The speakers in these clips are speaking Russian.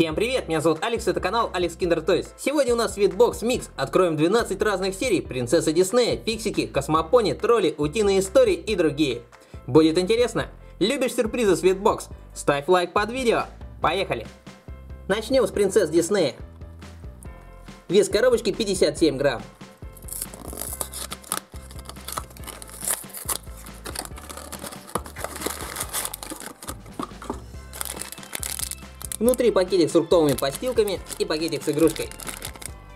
Всем привет, меня зовут Алекс, это канал Алекс Kinder Toys. Сегодня у нас Sweetbox Mix. Откроем 12 разных серий Принцесса Диснея, Фиксики, Космопони, Тролли, Утиные истории и другие. Будет интересно? Любишь сюрпризы Sweetbox? Ставь лайк под видео. Поехали! Начнем с Принцесс Диснея. Вес коробочки 57 грамм. Внутри пакетик с фруктовыми постилками и пакетик с игрушкой.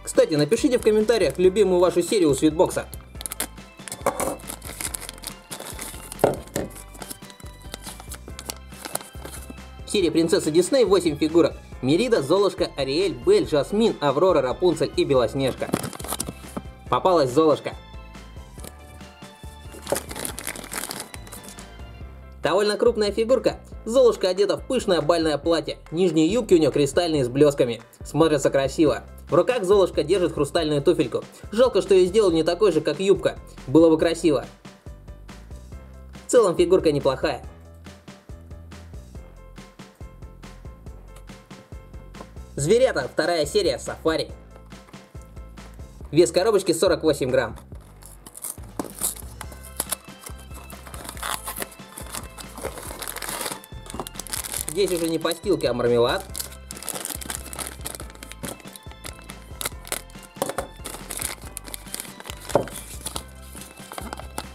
Кстати, напишите в комментариях любимую вашу серию Свитбокса. В серии Принцессы Дисней 8 фигурок. Мерида, Золушка, Ариэль, Бель, Жасмин, Аврора, Рапунцель и Белоснежка. Попалась Золушка. Довольно крупная фигурка. Золушка одета в пышное бальное платье. Нижние юбки у нее кристальные с блесками. Смотрится красиво. В руках Золушка держит хрустальную туфельку. Жалко, что ее сделали не такой же, как юбка. Было бы красиво. В целом фигурка неплохая. Зверята, вторая серия, сафари. Вес коробочки 48 грамм. Здесь уже не постилки, а мармелад.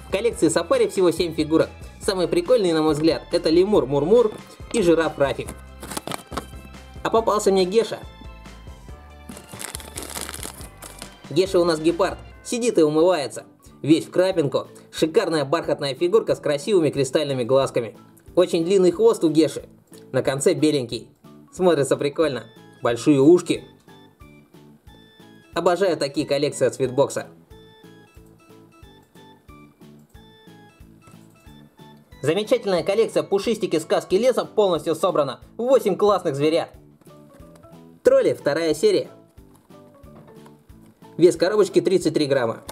В коллекции Сафари всего 7 фигурок. Самые прикольные, на мой взгляд, это лемур Мурмур и жираф Рафик. А попался мне Геша. Геша у нас гепард. Сидит и умывается. Весь в крапинку. Шикарная бархатная фигурка с красивыми кристальными глазками. Очень длинный хвост у Геши. На конце беленький. Смотрится прикольно. Большие ушки. Обожаю такие коллекции от Свитбокса. Замечательная коллекция пушистики сказки леса полностью собрана. 8 классных зверят. Тролли, вторая серия. Вес коробочки 33 грамма.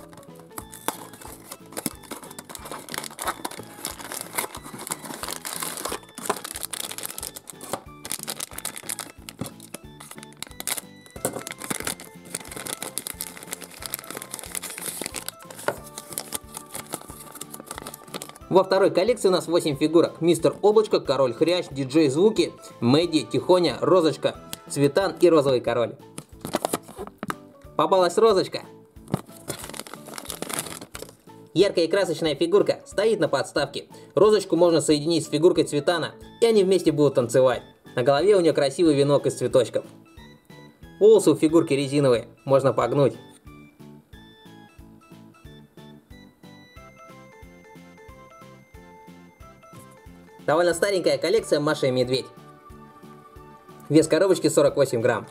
Во второй коллекции у нас 8 фигурок. Мистер Облачко, Король Хрящ, Диджей Звуки, Мэдди, Тихоня, Розочка, Цветан и Розовый Король. Попалась Розочка. Яркая и красочная фигурка стоит на подставке. Розочку можно соединить с фигуркой Цветана, и они вместе будут танцевать. На голове у нее красивый венок из цветочков. Волосы у фигурки резиновые, можно погнуть. Довольно старенькая коллекция Маша и Медведь. Вес коробочки 48 грамм.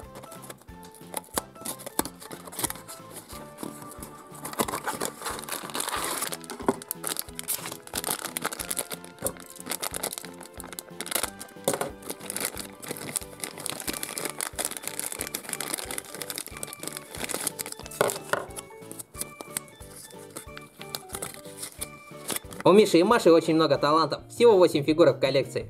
У Миши и Маши очень много талантов, всего 8 фигурок в коллекции.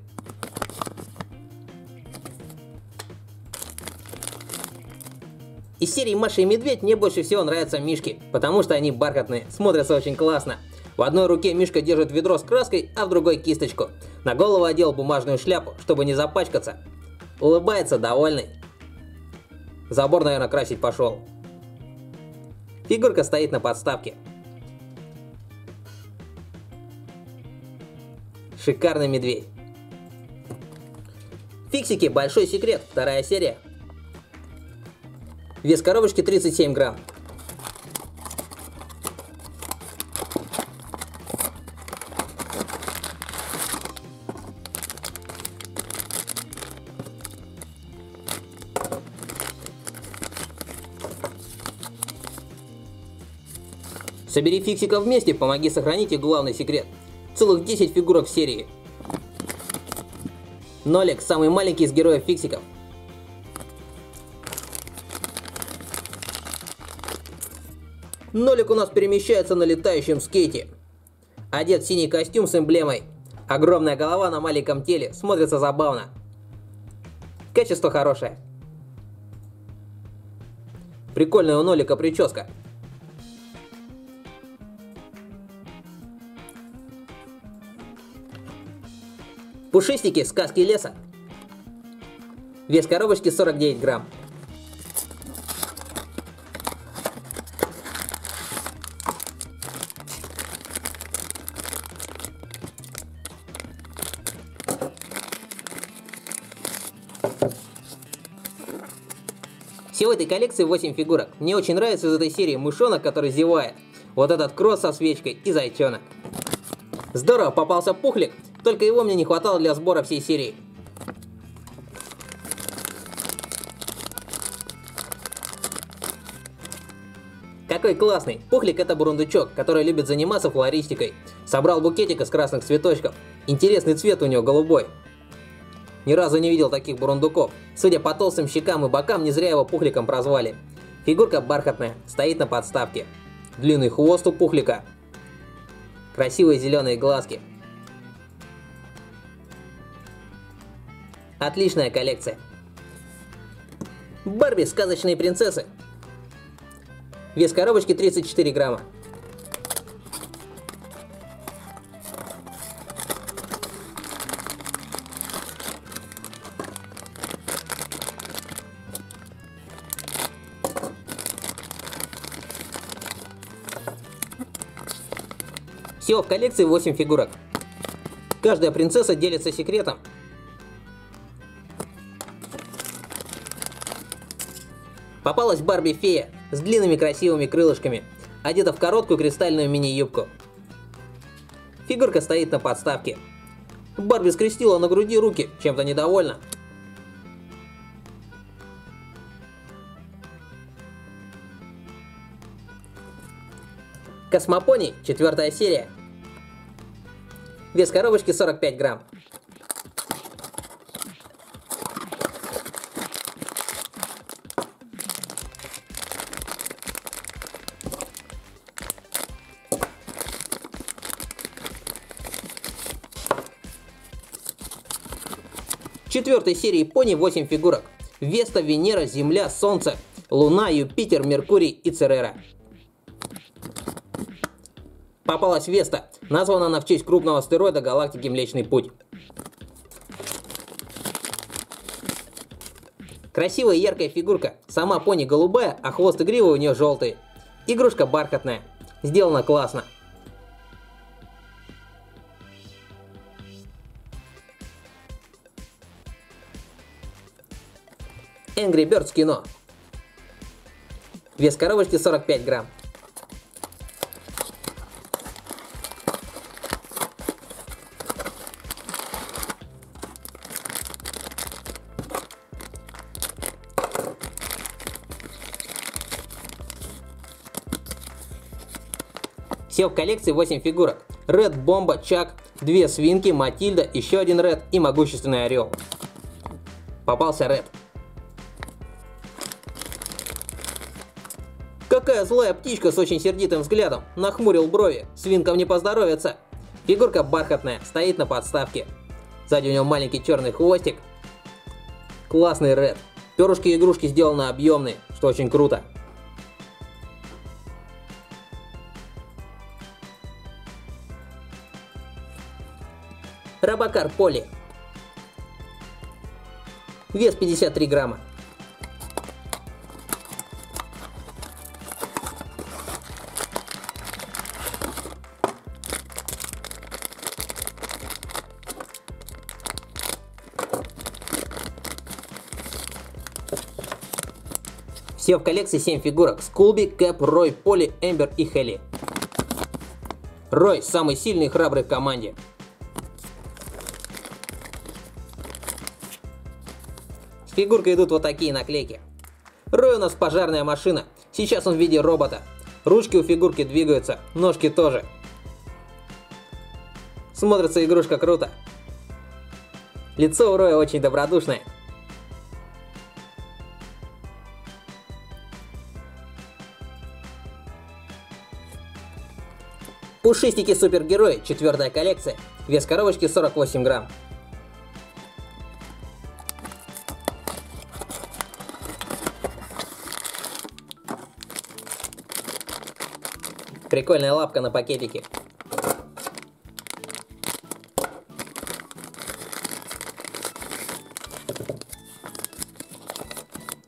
Из серии Маша и Медведь мне больше всего нравятся мишки, потому что они бархатные, смотрятся очень классно. В одной руке Мишка держит ведро с краской, а в другой кисточку. На голову одел бумажную шляпу, чтобы не запачкаться. Улыбается довольный. Забор, наверное, красить пошел. Фигурка стоит на подставке. Шикарный медведь. Фиксики. Большой секрет. Вторая серия. Вес коробочки 37 грамм. Собери фиксиков вместе, помоги сохранить их главный секрет – целых 10 фигурок в серии. Нолик – самый маленький из героев фиксиков. Нолик у нас перемещается на летающем скейте. Одет в синий костюм с эмблемой. Огромная голова на маленьком теле, смотрится забавно. Качество хорошее. Прикольная у Нолика прическа. Пушистики сказки леса. Вес коробочки 49 грамм. Всего этой коллекции 8 фигурок. Мне очень нравится из этой серии мышонок, который зевает. Вот этот кросс со свечкой и зайчонок. Здорово, попался пухлик, только его мне не хватало для сбора всей серии. Какой классный! Пухлик это бурундучок, который любит заниматься флористикой. Собрал букетик из красных цветочков. Интересный цвет у него голубой. Ни разу не видел таких бурундуков. Судя по толстым щекам и бокам, не зря его пухликом прозвали. Фигурка бархатная, стоит на подставке. Длинный хвост у пухлика. Красивые зеленые глазки. Отличная коллекция. Барби сказочные принцессы. Вес коробочки 34 грамма. Всего в коллекции 8 фигурок. Каждая принцесса делится секретом. Попалась Барби-фея с длинными красивыми крылышками, одета в короткую кристальную мини-юбку. Фигурка стоит на подставке. Барби скрестила на груди руки, чем-то недовольна. Космопони, четвертая серия. Вес коробочки 45 грамм. Четвертой серии пони 8 фигурок. Веста, Венера, Земля, Солнце, Луна, Юпитер, Меркурий и Церера. Попалась Веста. Названа она в честь крупного астероида галактики Млечный Путь. Красивая яркая фигурка. Сама пони голубая, а хвост и грива у нее желтые. Игрушка бархатная. Сделана классно. Angry Birds кино. Вес коробочки 45 грамм. Все в коллекции 8 фигурок. Ред, Бомба, Чак, две свинки, Матильда, еще один Ред и могущественный орел. Попался Ред. Какая злая птичка с очень сердитым взглядом. Нахмурил брови. Свинкам не поздоровится. Фигурка бархатная, стоит на подставке. Сзади у него маленький черный хвостик. Классный ред. Перышки игрушки сделаны объемные, что очень круто. Робокар Поли. Вес 53 грамма. Все в коллекции 7 фигурок. Скулби, Кэп, Рой, Поли, Эмбер и Хелли. Рой самый сильный и храбрый в команде. С фигуркой идут вот такие наклейки. Рой у нас пожарная машина. Сейчас он в виде робота. Ручки у фигурки двигаются, ножки тоже. Смотрится игрушка круто. Лицо у Роя очень добродушное. Пушистики супергерои, четвертая коллекция. Вес коробочки 48 грамм. Прикольная лапка на пакетике.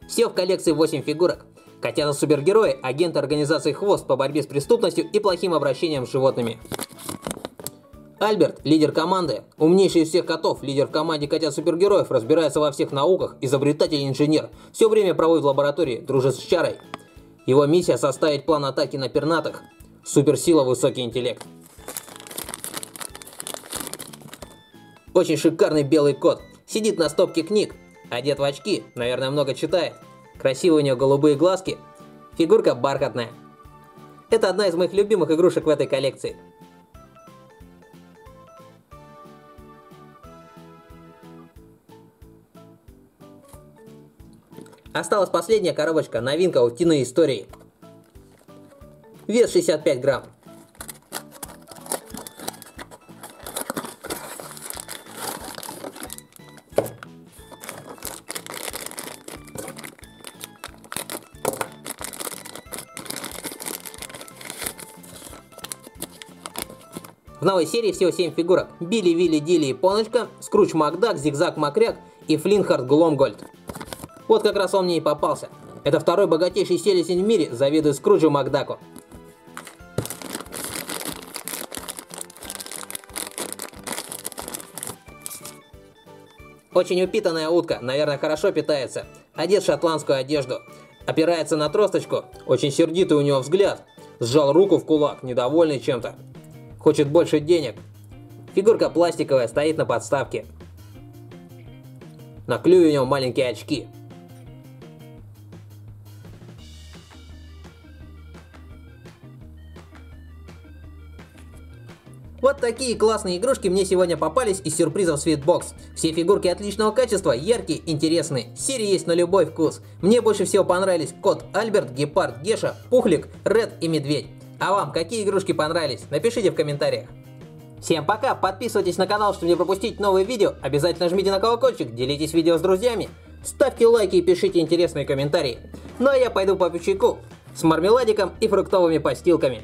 Все в коллекции 8 фигурок. Котята-супергерои – агенты организации «Хвост» по борьбе с преступностью и плохим обращением с животными. Альберт – лидер команды, умнейший из всех котов, лидер в команде котят-супергероев, разбирается во всех науках, изобретатель и инженер, все время проводит в лаборатории, дружит с Чарой. Его миссия – составить план атаки на пернатых. Суперсила, высокий интеллект. Очень шикарный белый кот. Сидит на стопке книг, одет в очки, наверное, много читает. Красивые у него голубые глазки. Фигурка бархатная. Это одна из моих любимых игрушек в этой коллекции. Осталась последняя коробочка, новинка утиной истории. Вес 65 грамм. Новой серии всего 7 фигурок. Билли, Вилли, Дилли и Поночка, Скруч Макдак, Зигзаг Макряк и Флинхард Гломгольд. Вот как раз он мне и попался. Это второй богатейший селезень в мире, завидует Скруджу Макдаку. Очень упитанная утка, наверное, хорошо питается. Одет шотландскую одежду. Опирается на тросточку, очень сердитый у него взгляд. Сжал руку в кулак, недовольный чем-то. Хочет больше денег. Фигурка пластиковая, стоит на подставке. На клюве у него маленькие очки. Вот такие классные игрушки мне сегодня попались из сюрпризов Sweetbox. Все фигурки отличного качества, яркие, интересные. Серии есть на любой вкус. Мне больше всего понравились кот Альберт, Гепард, Геша, Пухлик, Ред и Медведь. А вам какие игрушки понравились? Напишите в комментариях. Всем пока, подписывайтесь на канал, чтобы не пропустить новые видео, обязательно жмите на колокольчик, делитесь видео с друзьями, ставьте лайки и пишите интересные комментарии. Ну а я пойду по пучейку с мармеладиком и фруктовыми постилками.